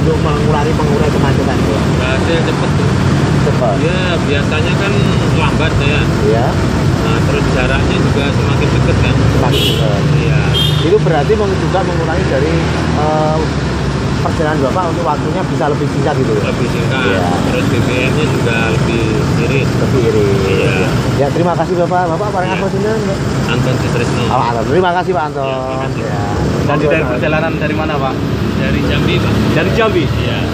untuk mengurangi mengurai kemacetan itu? Berhasil cepet tuh. Cepat. Ya biasanya kan lambat saya. Ya, Nah terus jaraknya juga semakin deket kan. semakin dekat. Iya. Itu berarti juga mengurangi dari eh, perjalanan Bapak untuk waktunya bisa lebih singkat gitu ya? Lebih singkat. Iya. Terus BBM-nya juga lebih irit. Lebih irit. Iya. Ya, terima kasih Bapak. Bapak paling Iya. apa sih? Anton Sutrisno. Oh, Anton. Terima kasih Pak Anton. Iya, terima kasih. Ya. Tadi dari perjalanan dari mana Pak? Dari Jambi pak. Dari Jambi. Iya.